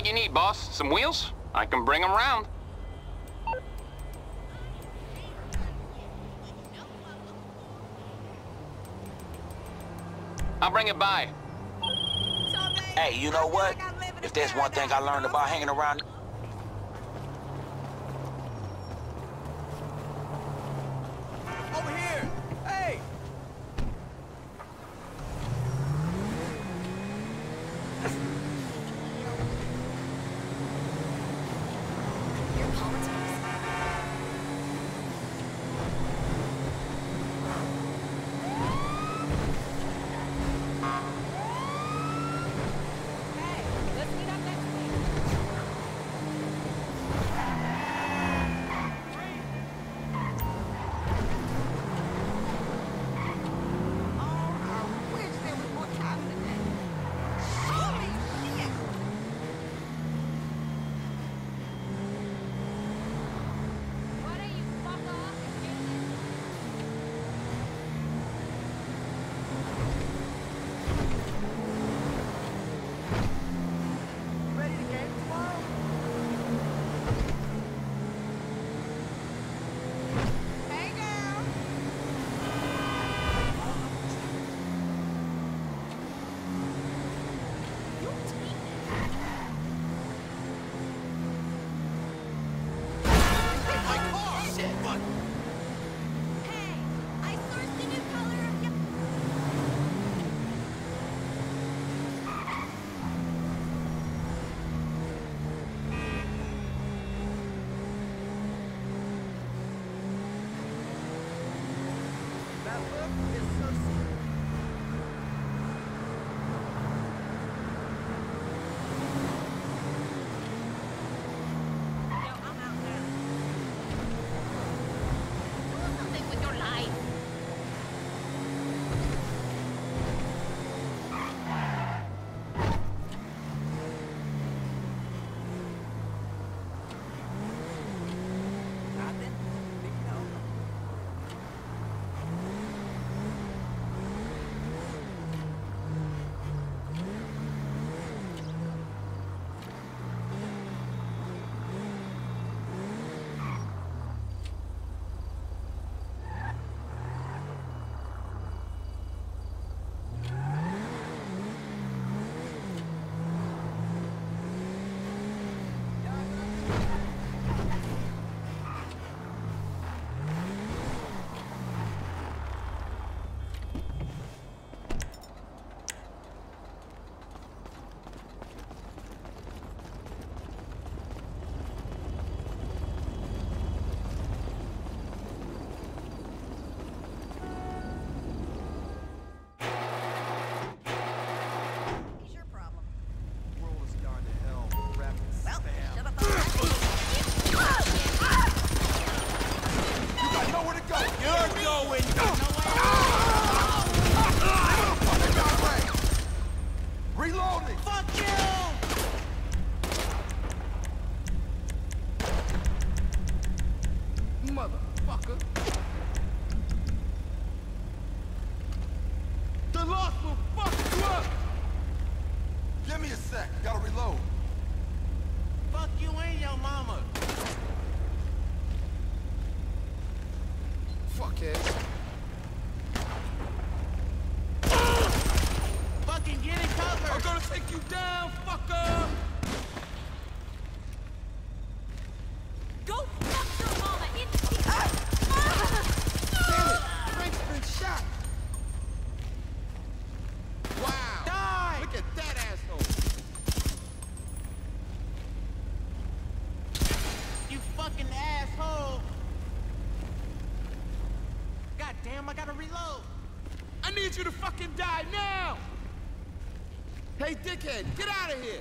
What you need, boss? Some wheels? I can bring them round. I'll bring it by. Hey, you know what? If there's one thing I learned about hanging around Over here! Hey! Your Motherfucker! The loss will fuck you up! Give me a sec, gotta reload. Fuck you and your mama! Fuckhead. Fucking get it covered! I'm gonna take you down, fucker! Go fuck your mama in Damn it! Frank's been shot! Wow! Die! Look at that asshole! You fucking asshole! God damn, I gotta reload! I need you to fucking die now! Hey, dickhead, get out of here!